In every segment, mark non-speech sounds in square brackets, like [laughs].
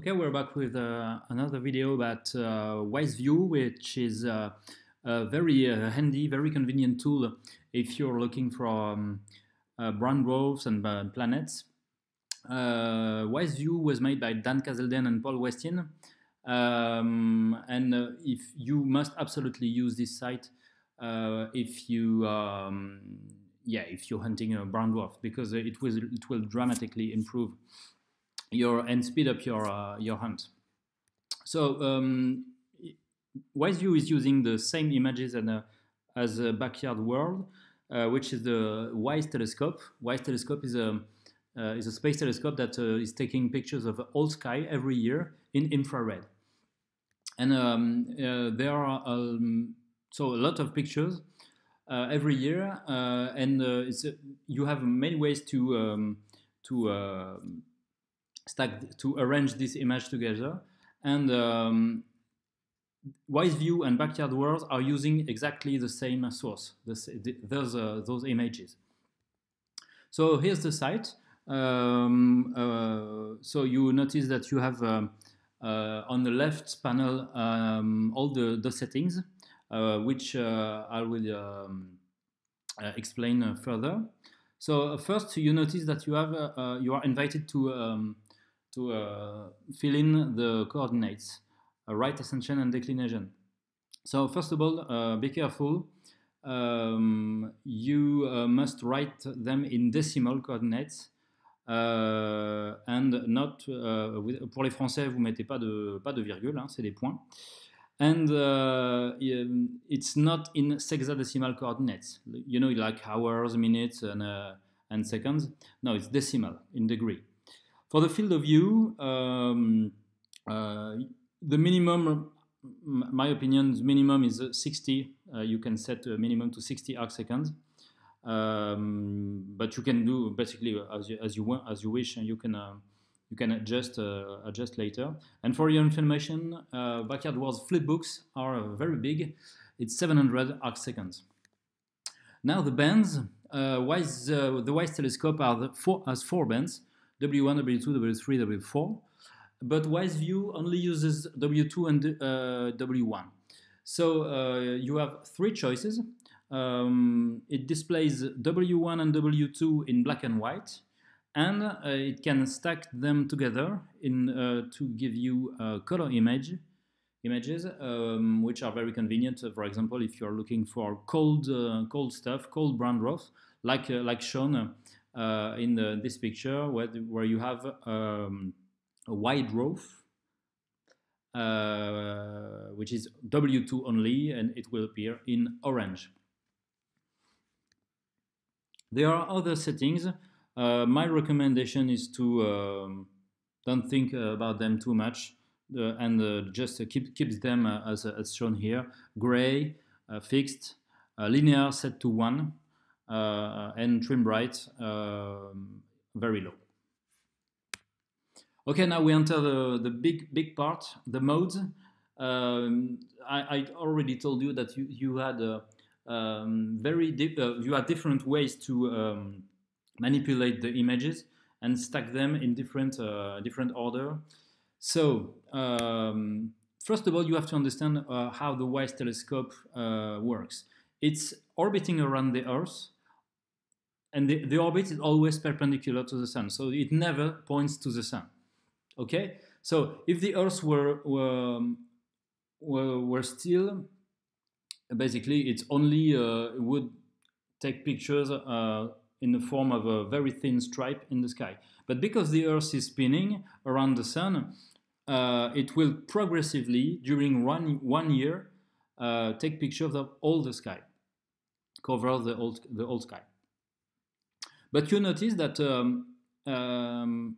Okay, we're back with uh, another video about uh, WiseView, which is uh, a very uh, handy, very convenient tool if you're looking for um, uh, brown dwarfs and uh, planets. WiseView was made by Dan Caselden and Paul Westin. Um, and if you must absolutely use this site if you um, yeah if you're hunting a brown dwarf because it will it will dramatically improve your and speed up your uh, your hunt. So um, WiseView is using the same images and, uh, as a backyard world, uh, which is the WISE telescope. WISE telescope is a uh, is a space telescope that uh, is taking pictures of all sky every year in infrared, and um, uh, there are um, so a lot of pictures every year, and you have many ways to um, to stack to arrange this image together. And um, WiseView and Backyard Worlds are using exactly the same source, those, uh, those images. So here's the site. Um, uh, so you notice that you have um, uh, on the left panel um, all the, the settings, uh, which uh, I will um, uh, explain further. So first, you notice that you have you are invited to um, to uh, fill in the coordinates, right ascension and declination. So first of all, uh, be careful. Um, you uh, must write them in decimal coordinates uh, and not uh, with, pour les français vous mettez pas de pas de virgule hein, c'est des points and uh, it's not in sexadecimal coordinates you know like hours minutes and and seconds no it's decimal in degree for the field of view, um, uh, the minimum, my opinion, the minimum is 60. Uh, you can set a minimum to 60 arc seconds. Um, but you can do basically as you, as you want, as you wish, and you can uh, you can adjust uh, adjust later. And for your information, uh, Backyard Worlds flipbooks are very big. It's 700 arc seconds. Now the bands, uh, WISE, the WISE telescope are the four, has four bands. W1, W2, W3, W4. But WiseView only uses W2 and uh, W1. So uh, you have three choices. Um, it displays W1 and W2 in black and white, and uh, it can stack them together in uh, to give you a color image images, um, which are very convenient. For example, if you're looking for cold uh, cold stuff, cold brown dwarf, like uh, like shown uh, in the, this picture where, where you have um, a white dwarf, uh, which is W2 only, and it will appear in orange. There are other settings. Uh, my recommendation is to um, don't think about them too much uh, and uh, just keep keeps them uh, as, as shown here. Gray, fixed, linear set to one, uh, and trim bright um, very low. Okay, now we enter the, the big big part, the modes. Um, I, I, already told you that you, you had a, um, very uh, you had different ways to um, manipulate the images and stack them in different uh, different order. So um, first of all, you have to understand uh, how the WISE telescope uh, works. It's orbiting around the Earth and the, the orbit is always perpendicular to the sun, so it never points to the sun. Okay, so if the Earth were were, um, were, were still, basically, it's only uh, would take pictures uh, in the form of a very thin stripe in the sky. But because the Earth is spinning around the sun, uh, it will progressively, during one, one year, uh, take pictures of all the sky, cover the old, the old sky. But you notice that um, um,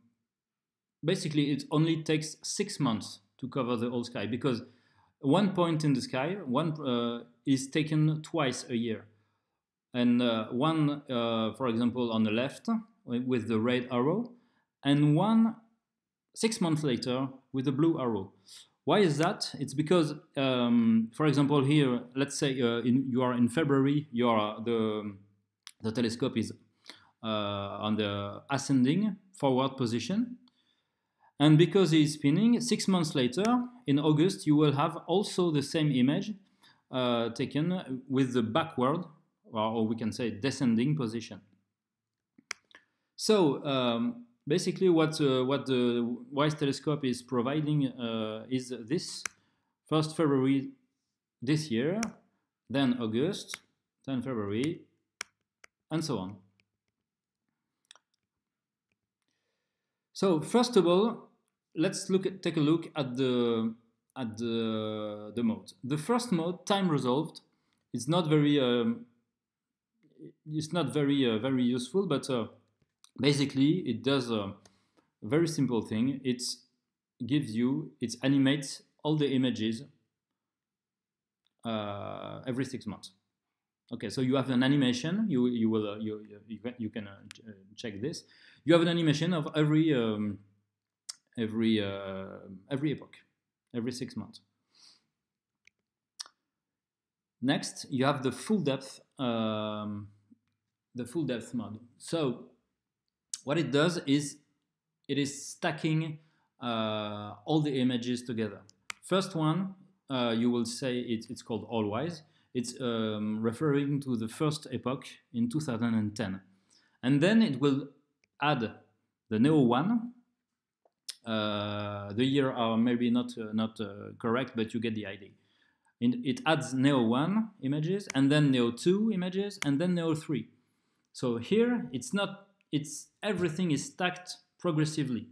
basically it only takes six months to cover the whole sky because one point in the sky one uh, is taken twice a year, and uh, one, uh, for example, on the left with the red arrow, and one six months later with the blue arrow. Why is that? It's because, um, for example, here, let's say uh, in, you are in February, you are the the telescope is on the ascending forward position. And because it's spinning, six months later, in August, you will have also the same image uh, taken with the backward, or we can say descending position. So um, basically what, uh, what the WISE telescope is providing uh, is this. First February this year, then August, then February, and so on. So first of all, let's look at, take a look at the at the the mode. The first mode, time resolved, is not very um, it's not very uh, very useful, but uh, basically it does a very simple thing. It gives you it animates all the images uh, every six months. Okay, so you have an animation. You you will uh, you you can, you can uh, check this. You have an animation of every um, every uh, every epoch, every six months. Next, you have the full depth um, the full depth mode. So what it does is it is stacking uh, all the images together. First one, uh, you will say it, it's called AllWISE. It's um, referring to the first epoch in 2010. And then it will add the Neo 1. Uh, the year are maybe not, uh, not uh, correct, but you get the idea. it adds Neo 1 images, and then Neo 2 images, and then Neo 3. So here, it's not, it's everything is stacked progressively.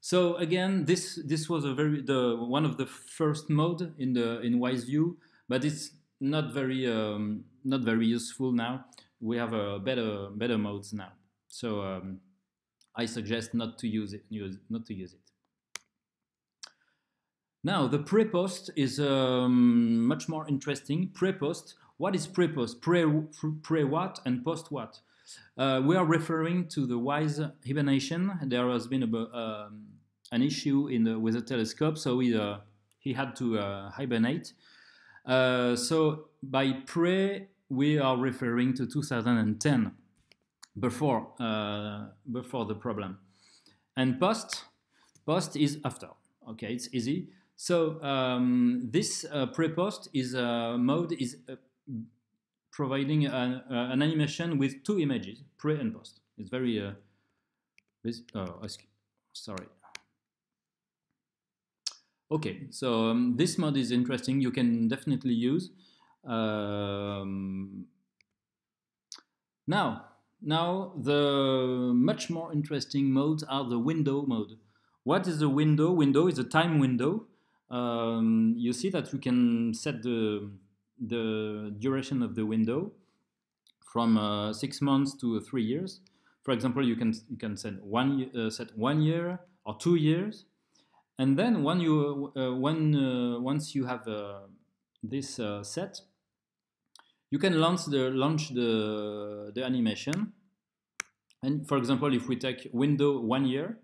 So again, this this was a very the one of the first mode in the in WiseView, but it's not very um, not very useful now. We have a better better modes now. So um, I suggest not to use it. Use, not to use it. Now the pre-post is um, much more interesting. Pre-post. What is pre-post? Pre pre what and post what? Uh, we are referring to the WISE hibernation. There has been a, um, an issue in the, with the telescope, so he, uh, he had to uh, hibernate. Uh, so by pre, we are referring to 2010, before, uh, before the problem. And post, post is after. Okay, it's easy. So um, this uh, pre-post is a mode is providing an, uh, an animation with two images, pre and post. It's very, uh, oh, sorry. Okay, so um, this mode is interesting. You can definitely use. Um, now, now the much more interesting modes are the window mode. What is the window? Window is a time window. Um, you see that you can set the the duration of the window from uh, six months to three years. For example, you can you can set one uh, set one year or two years, and then when you uh, when uh, once you have uh, this uh, set, you can launch the launch the the animation. And for example, if we take window one year,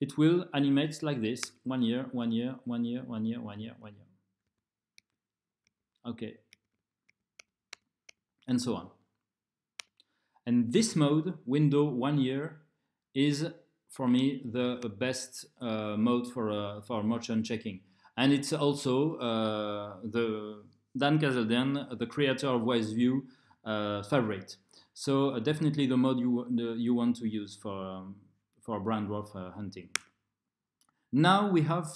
it will animate like this: one year, one year, one year, one year, one year, one year. Okay. And so on. And this mode, window one year, is for me the best uh, mode for uh, for motion checking. And it's also uh, the Dan Caselden, the creator of WiseView, uh, favorite. So uh, definitely the mode you you want to use for um, for brown dwarf uh, hunting. Now we have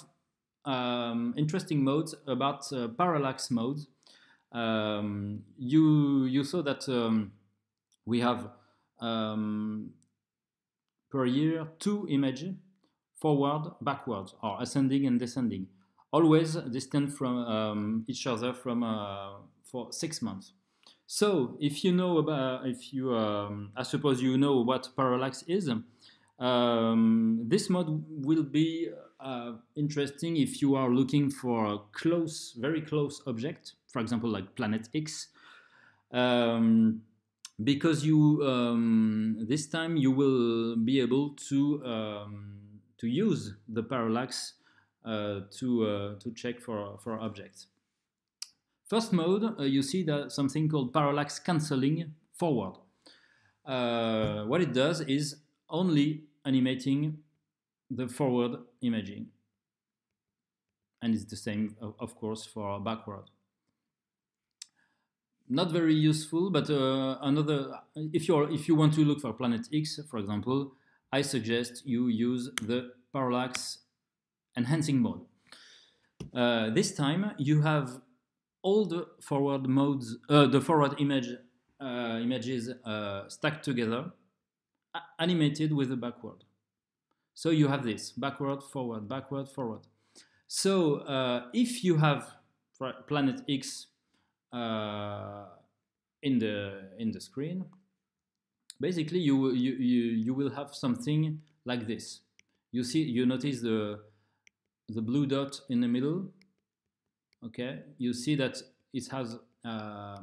um, interesting modes about parallax modes um, you you saw that um, we have um, per year two images forward, backwards, or ascending and descending, always distant from um, each other from uh, for six months. So if you know about, if you, um, I suppose you know what parallax is, um, this mode will be uh, interesting if you are looking for a close, very close object for example, like Planet X. Um, because you um, this time you will be able to um, to use the parallax to uh, to check for for objects. First mode, uh, you see that something called parallax cancelling forward. Uh, what it does is only animating the forward imaging. And it's the same, of course, for backward. Not very useful, but uh, another, if, you're, if you want to look for planet X, for example, I suggest you use the parallax enhancing mode. Uh, this time you have all the forward modes, uh, the forward image uh, images uh, stacked together, animated with the backward. So you have this backward, forward, backward, forward. So uh, if you have planet X uh, in the in the screen, basically you, you you you will have something like this. You see, you notice the the blue dot in the middle. Okay, you see that it has uh,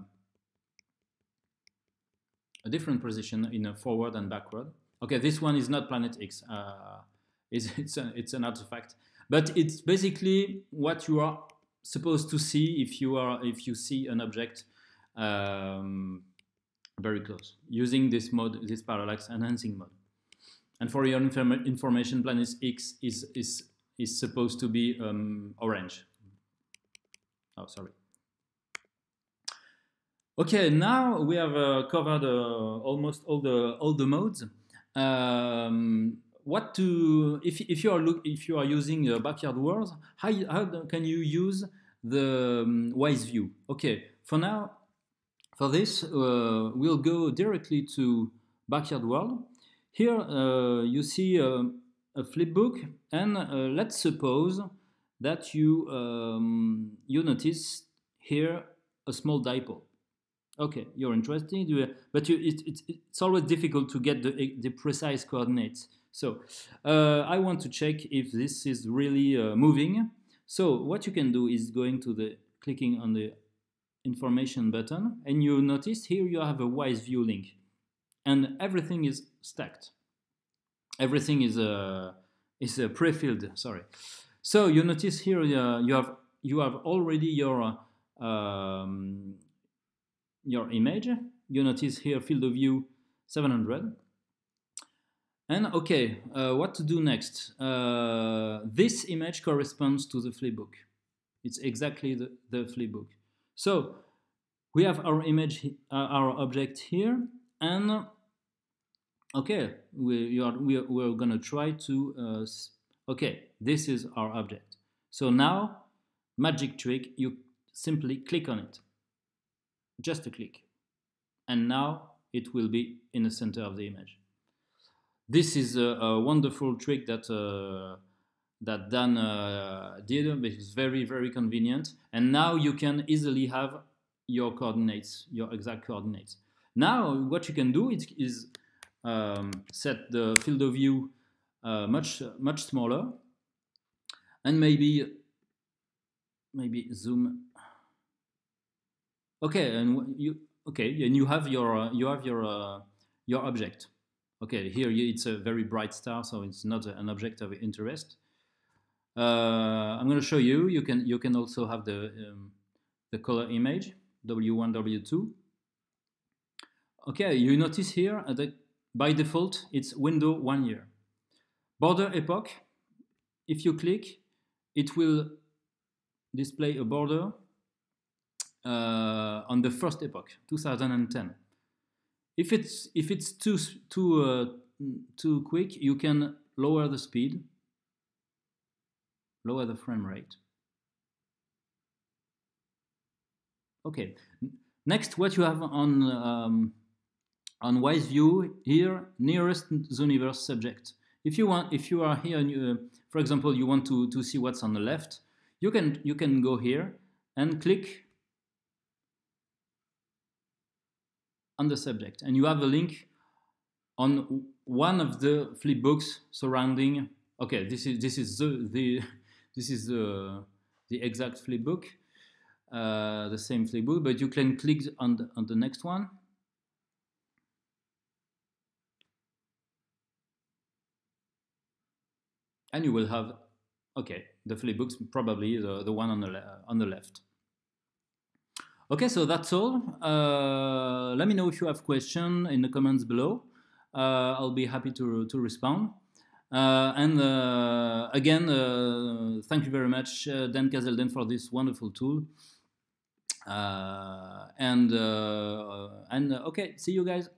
a different position in a forward and backward. Okay, this one is not Planet X. Uh, [laughs] it's, it's, a, it's an artifact, but it's basically what you are supposed to see if you are if you see an object um, very close using this mode, this parallax enhancing mode. And for your inform information, Planet X is is is supposed to be um, orange. Oh, sorry. Okay, now we have uh, covered uh, almost all the all the modes. Um, what to if if you are look if you are using uh, backyard worlds, how how can you use the um, wise view? Okay, for now, for this uh, we'll go directly to backyard world. Here uh, you see uh, a flipbook, and let's suppose that you um, you notice here a small dipole. Okay, you're interested, but you, it, it, it's always difficult to get the, the precise coordinates. So uh, I want to check if this is really uh, moving. So what you can do is going to the clicking on the information button, and you notice here you have a wise view link, and everything is stacked. Everything is uh, is uh, pre-filled. Sorry. So you notice here uh, you have you have already your um, your image. You notice here field of view 700. And okay, uh, what to do next? Uh, this image corresponds to the flipbook. It's exactly the, the flipbook. So we have our image, uh, our object here, and okay, we, are, we are, we're gonna try to, uh, okay, this is our object. So now, magic trick, you simply click on it just a click. And now it will be in the center of the image. This is a, a wonderful trick that uh, that Dan uh, did. It's very, very convenient. And now you can easily have your coordinates, your exact coordinates. Now what you can do is, is um, set the field of view uh, much, much smaller and maybe, maybe zoom Okay, and you okay, and you have your uh, you have your uh, your object. Okay, here it's a very bright star, so it's not an object of interest. Uh, I'm going to show you. You can you can also have the um, the color image W1 W2. Okay, you notice here that by default it's window one year. Border epoch. If you click, it will display a border uh, on the first epoch, 2010. If it's if it's too too uh, too quick, you can lower the speed, lower the frame rate. Okay. Next, what you have on um, on Wise View here, nearest Zooniverse subject. If you want, if you are here, you, uh, for example, you want to to see what's on the left, you can you can go here and click on the subject. And you have a link on one of the flip books surrounding. Okay, this is this is the, the [laughs] this is the the exact flip book, uh, the same flip book, but you can click on the, on the next one. And you will have, okay, the flip books, probably the, the one on the, on the left. Okay, so that's all. Uh, let me know if you have questions in the comments below. Uh, I'll be happy to, to respond. Uh, and uh, again, uh, thank you very much, Dan Caselden, for this wonderful tool. and and okay, see you guys.